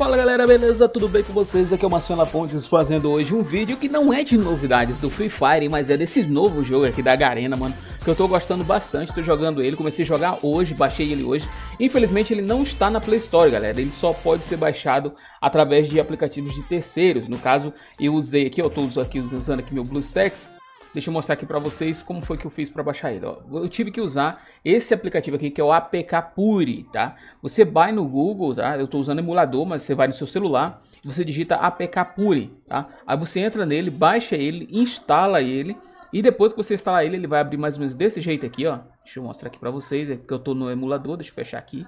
Fala galera, beleza? Tudo bem com vocês? Aqui é o Marcelo Pontes fazendo hoje um vídeo que não é de novidades do Free Fire, mas é desse novo jogo aqui da Garena, mano, que eu tô gostando bastante, tô jogando ele, comecei a jogar hoje, baixei ele hoje. Infelizmente ele não está na Play Store, galera, ele só pode ser baixado através de aplicativos de terceiros. No caso, eu usei aqui, eu tô usando aqui meu BlueStacks, Deixa eu mostrar aqui para vocês como foi que eu fiz para baixar ele. Ó. Eu tive que usar esse aplicativo aqui que é o APK Puri, tá? Você vai no Google, tá? Eu estou usando emulador, mas você vai no seu celular, você digita APK Puri, tá? Aí você entra nele, baixa ele, instala ele e depois que você instalar ele, ele vai abrir mais ou menos desse jeito aqui, ó. Deixa eu mostrar aqui para vocês, é porque eu estou no emulador, deixa eu fechar aqui.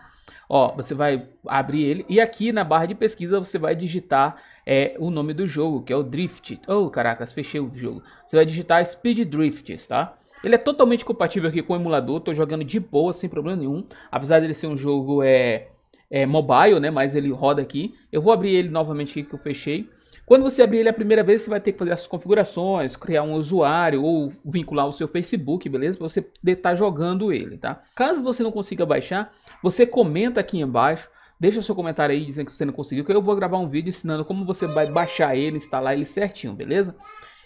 Ó, você vai abrir ele e aqui na barra de pesquisa você vai digitar é, o nome do jogo, que é o Drift. Oh, caracas, fechei o jogo. Você vai digitar Speed Drifts, tá? Ele é totalmente compatível aqui com o emulador, tô jogando de boa, sem problema nenhum. Apesar dele ser um jogo é, é mobile, né, mas ele roda aqui. Eu vou abrir ele novamente aqui que eu fechei. Quando você abrir ele a primeira vez, você vai ter que fazer as configurações, criar um usuário ou vincular o seu Facebook, beleza? Para você estar tá jogando ele, tá? Caso você não consiga baixar, você comenta aqui embaixo, deixa seu comentário aí dizendo que você não conseguiu, que eu vou gravar um vídeo ensinando como você vai baixar ele, instalar ele certinho, beleza?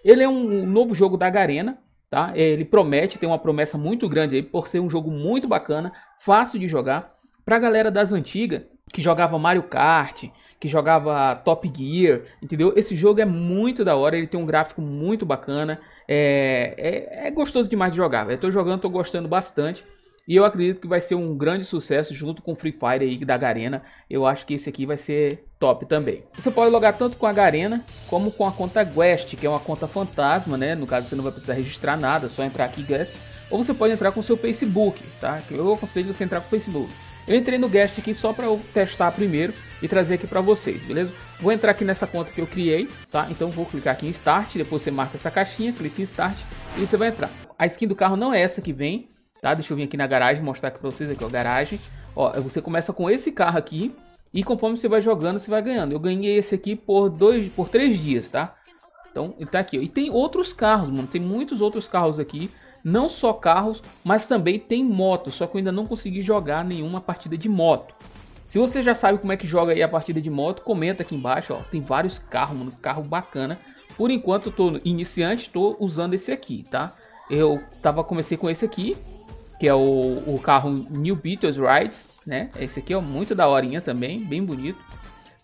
Ele é um novo jogo da Garena, tá? Ele promete, tem uma promessa muito grande aí por ser um jogo muito bacana, fácil de jogar. Pra galera das antigas, que jogava Mario Kart, que jogava Top Gear, entendeu? Esse jogo é muito da hora, ele tem um gráfico muito bacana, é, é, é gostoso demais de jogar. Eu tô jogando, tô gostando bastante. E eu acredito que vai ser um grande sucesso junto com o Free Fire aí da Garena. Eu acho que esse aqui vai ser top também. Você pode logar tanto com a Garena como com a conta Guest, que é uma conta fantasma, né? No caso você não vai precisar registrar nada, só entrar aqui Guest. Ou você pode entrar com o seu Facebook, tá? Eu aconselho você entrar com o Facebook. Eu entrei no Guest aqui só para eu testar primeiro e trazer aqui para vocês, beleza? Vou entrar aqui nessa conta que eu criei, tá? Então vou clicar aqui em Start, depois você marca essa caixinha, clica em Start e você vai entrar. A skin do carro não é essa que vem, tá? Deixa eu vir aqui na garagem, mostrar aqui para vocês aqui, ó, garagem. Ó, você começa com esse carro aqui e conforme você vai jogando, você vai ganhando. Eu ganhei esse aqui por dois, por três dias, tá? Então ele tá aqui, ó. E tem outros carros, mano, tem muitos outros carros aqui não só carros, mas também tem motos, só que eu ainda não consegui jogar nenhuma partida de moto. Se você já sabe como é que joga aí a partida de moto, comenta aqui embaixo, ó, tem vários carros, mano, carro bacana. Por enquanto eu tô iniciante, tô usando esse aqui, tá? Eu tava comecei com esse aqui, que é o, o carro New Beatles Rides, né? Esse aqui é muito da horinha também, bem bonito.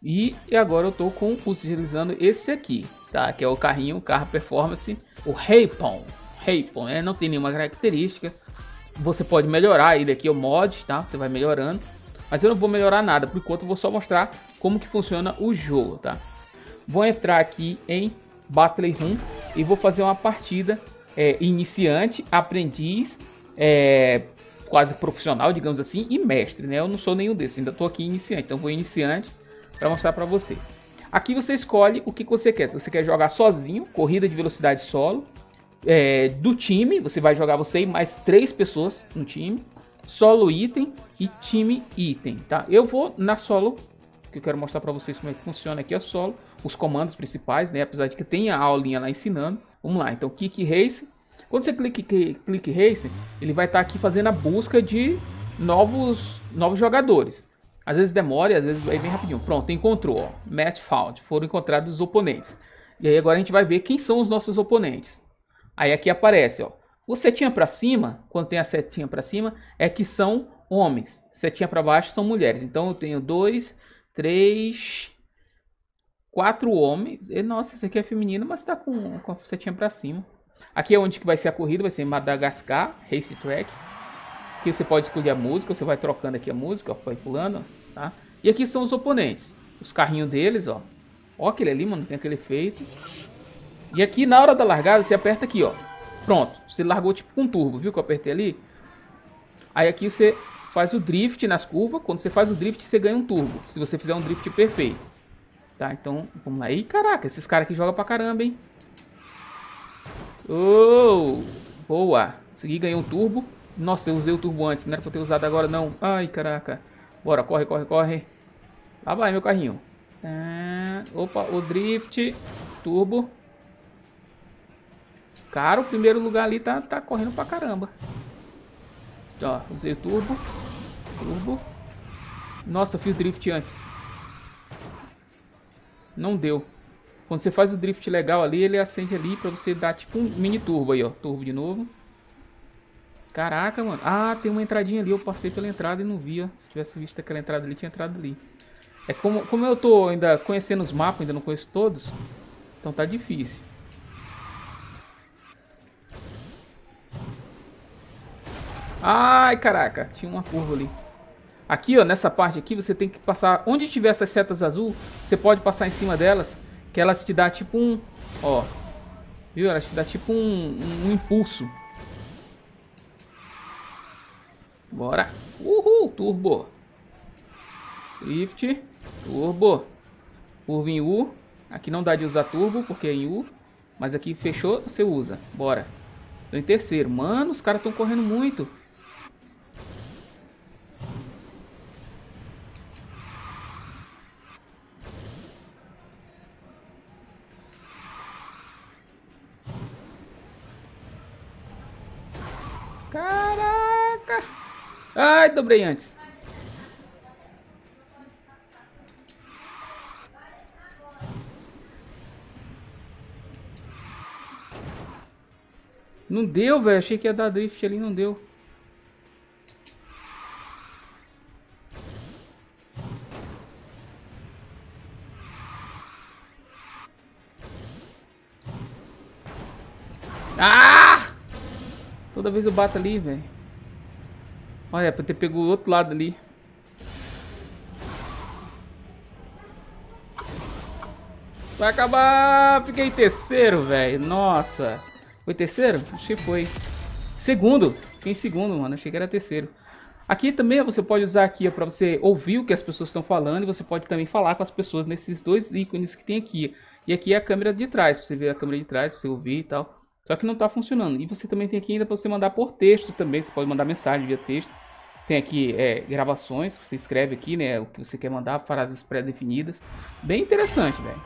E, e agora eu tô com utilizando esse aqui, tá? Que é o carrinho, o carro performance, o Raypon. Raypon, né? Não tem nenhuma característica. Você pode melhorar ele aqui, o mod, tá? Você vai melhorando. Mas eu não vou melhorar nada, por enquanto eu vou só mostrar como que funciona o jogo, tá? Vou entrar aqui em Battle Room e vou fazer uma partida é, iniciante, aprendiz, é, quase profissional, digamos assim, e mestre, né? Eu não sou nenhum desses, ainda estou aqui iniciante, então vou iniciante para mostrar para vocês. Aqui você escolhe o que você quer. Se você quer jogar sozinho, corrida de velocidade solo, é, do time, você vai jogar você e mais três pessoas no time, solo item e time item, tá? Eu vou na solo, que eu quero mostrar para vocês como é que funciona aqui a solo, os comandos principais, né? Apesar de que tem a aulinha lá ensinando. Vamos lá, então Kick Race. Quando você clica clique Race, ele vai estar tá aqui fazendo a busca de novos, novos jogadores. Às vezes demora, às vezes vai bem rapidinho. Pronto, encontrou, ó. Match found. Foram encontrados os oponentes. E aí agora a gente vai ver quem são os nossos oponentes. Aí aqui aparece, ó. O setinha para cima, quando tem a setinha para cima, é que são homens. Setinha para baixo são mulheres. Então eu tenho dois, três, quatro homens. E, nossa, esse aqui é feminino, mas tá com, com a setinha para cima. Aqui é onde que vai ser a corrida, vai ser Madagascar Race Track. Aqui você pode escolher a música, você vai trocando aqui a música, ó, vai pulando, tá? E aqui são os oponentes. Os carrinhos deles, ó. Ó aquele ali, mano, tem aquele efeito. E aqui na hora da largada você aperta aqui, ó. Pronto, você largou tipo com turbo, viu que eu apertei ali? Aí aqui você faz o drift nas curvas. Quando você faz o drift, você ganha um turbo. Se você fizer um drift perfeito. Tá, então vamos lá. Ih, caraca, esses caras aqui jogam pra caramba, hein? Oh, boa. Consegui ganhar um turbo. Nossa, eu usei o turbo antes. Não era pra eu ter usado agora, não. Ai, caraca. Bora, corre, corre, corre. Lá vai, meu carrinho. Ah, opa, o drift. Turbo. Cara, o primeiro lugar ali tá, tá correndo pra caramba. Ó, usei turbo. Turbo. Nossa, fiz drift antes. Não deu. Quando você faz o drift legal ali, ele acende ali pra você dar tipo um mini turbo aí, ó. Turbo de novo. Caraca, mano. Ah, tem uma entradinha ali. Eu passei pela entrada e não via. Se tivesse visto aquela entrada ali, tinha entrado ali. É como, como eu tô ainda conhecendo os mapas, ainda não conheço todos. Então tá difícil. Ai, caraca. Tinha uma curva ali. Aqui, ó, nessa parte aqui, você tem que passar... Onde tiver essas setas azul, você pode passar em cima delas. Que elas te dá tipo um... Ó. Viu? Elas te dá tipo um, um, um impulso. Bora. Uhul, turbo. Drift. Turbo. Curva em U. Aqui não dá de usar turbo, porque é em U. Mas aqui fechou, você usa. Bora. Tô em terceiro. Mano, os caras estão correndo muito. Ai, dobrei antes. Não deu, velho. Achei que ia dar drift ali, não deu. Ah! Toda vez eu bato ali, velho. Olha, pra ter pego o outro lado ali. Vai acabar! Fiquei em terceiro, velho. Nossa. Foi terceiro? Acho que foi. Segundo. Fiquei em segundo, mano. Achei que era terceiro. Aqui também você pode usar aqui para você ouvir o que as pessoas estão falando e você pode também falar com as pessoas nesses dois ícones que tem aqui. E aqui é a câmera de trás, pra você ver a câmera de trás, pra você ouvir e tal. Só que não está funcionando. E você também tem aqui ainda para você mandar por texto também, você pode mandar mensagem via texto. Tem aqui é, gravações, você escreve aqui, né, o que você quer mandar, frases pré-definidas. Bem interessante, velho.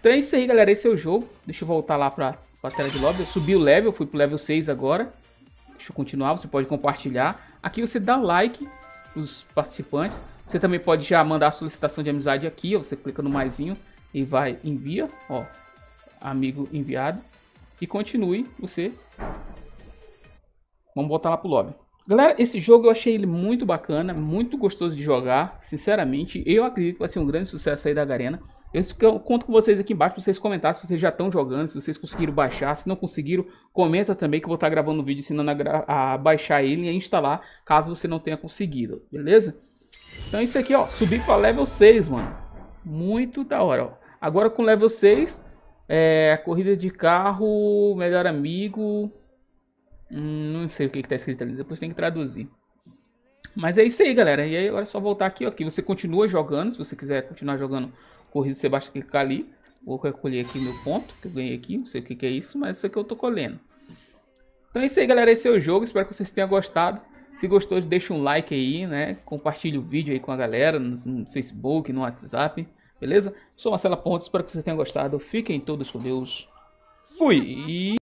Então é isso aí, galera, esse é o jogo. Deixa eu voltar lá para a tela de lobby. Eu subi o level, fui pro level 6 agora. Deixa eu continuar, você pode compartilhar. Aqui você dá like os participantes. Você também pode já mandar a solicitação de amizade aqui, ó. Você clica no maisinho e vai envia, ó, amigo enviado. E continue você. Vamos voltar lá pro lobby. Galera, esse jogo eu achei ele muito bacana, muito gostoso de jogar, sinceramente. Eu acredito que vai ser um grande sucesso aí da Garena. Eu conto com vocês aqui embaixo para vocês comentarem se vocês já estão jogando, se vocês conseguiram baixar. Se não conseguiram, comenta também que eu vou estar gravando um vídeo ensinando a, a baixar ele e a instalar, caso você não tenha conseguido, beleza? Então isso aqui, ó, subir para level 6, mano. Muito da hora, ó. Agora com level 6, é, corrida de carro, melhor amigo. Hum, não sei o que, que tá escrito ali, depois tem que traduzir. Mas é isso aí, galera. E aí agora é só voltar aqui, ó. Aqui você continua jogando. Se você quiser continuar jogando corrida, você basta clicar ali. Vou recolher aqui meu ponto, que eu ganhei aqui. Não sei o que, que é isso, mas isso aqui eu tô colhendo. Então é isso aí, galera. Esse é o jogo. Espero que vocês tenham gostado. Se gostou, deixa um like aí, né? Compartilhe o vídeo aí com a galera no, no Facebook, no WhatsApp. Beleza? Sou Marcela Pontes, espero que vocês tenham gostado. Fiquem todos com Deus. Fui!